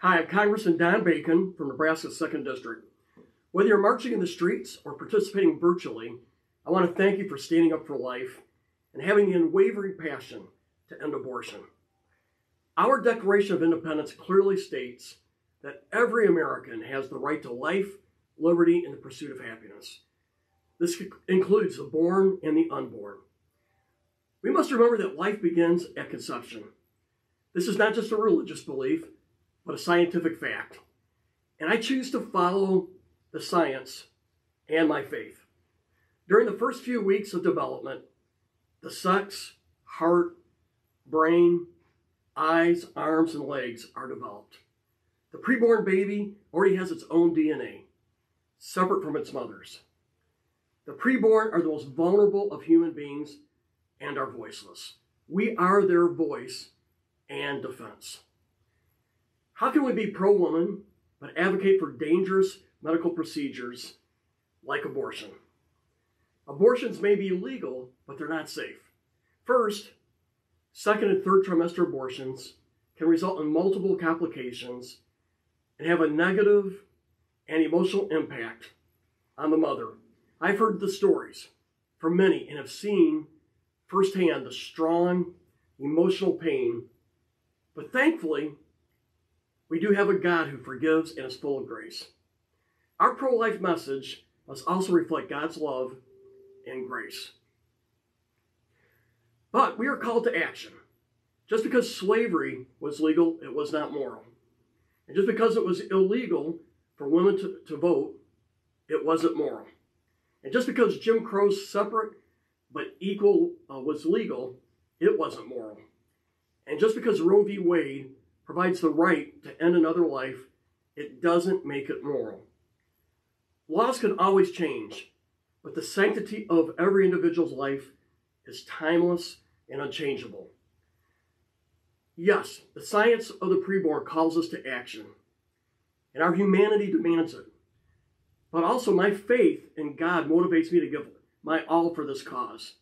Hi, I'm Congressman Don Bacon from Nebraska's 2nd District. Whether you're marching in the streets or participating virtually, I want to thank you for standing up for life and having the unwavering passion to end abortion. Our Declaration of Independence clearly states that every American has the right to life, liberty, and the pursuit of happiness. This includes the born and the unborn. We must remember that life begins at conception. This is not just a religious belief, but a scientific fact. And I choose to follow the science and my faith. During the first few weeks of development, the sex, heart, brain, eyes, arms, and legs are developed. The preborn baby already has its own DNA, separate from its mother's. The preborn are the most vulnerable of human beings and are voiceless. We are their voice and defense. How can we be pro woman but advocate for dangerous medical procedures like abortion? Abortions may be legal, but they're not safe. First, second and third trimester abortions can result in multiple complications and have a negative and emotional impact on the mother. I've heard the stories from many and have seen firsthand the strong emotional pain. But thankfully, we do have a God who forgives and is full of grace. Our pro life message must also reflect God's love and grace. But we are called to action. Just because slavery was legal, it was not moral. And just because it was illegal for women to, to vote, it wasn't moral. And just because Jim Crow's separate but equal uh, was legal, it wasn't moral. And just because Roe v. Wade provides the right to end another life, it doesn't make it moral. Laws can always change, but the sanctity of every individual's life is timeless and unchangeable. Yes, the science of the preborn calls us to action, and our humanity demands it. But also, my faith in God motivates me to give my all for this cause.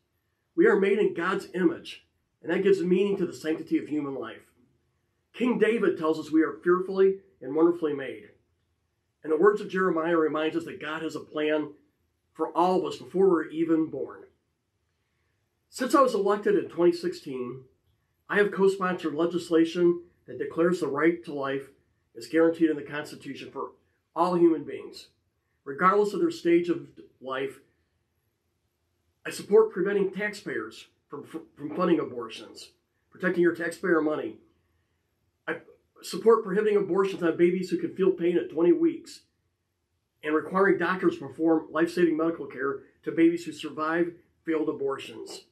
We are made in God's image, and that gives meaning to the sanctity of human life. King David tells us we are fearfully and wonderfully made. And the words of Jeremiah reminds us that God has a plan for all of us before we're even born. Since I was elected in 2016, I have co-sponsored legislation that declares the right to life is guaranteed in the Constitution for all human beings, regardless of their stage of life. I support preventing taxpayers from, from funding abortions, protecting your taxpayer money. I support prohibiting abortions on babies who can feel pain at 20 weeks and requiring doctors to perform life-saving medical care to babies who survive failed abortions.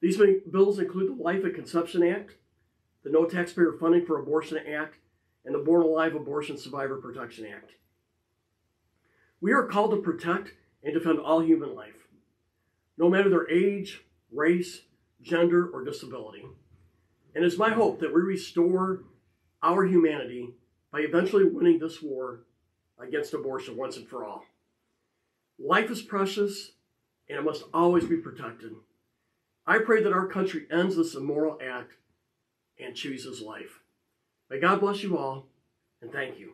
These bills include the Life at Conception Act, the No Taxpayer Funding for Abortion Act, and the Born Alive Abortion Survivor Protection Act. We are called to protect and defend all human life, no matter their age, race, gender, or disability. And it's my hope that we restore our humanity by eventually winning this war against abortion once and for all. Life is precious and it must always be protected. I pray that our country ends this immoral act and chooses life. May God bless you all, and thank you.